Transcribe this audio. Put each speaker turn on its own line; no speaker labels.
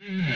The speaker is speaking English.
Mm.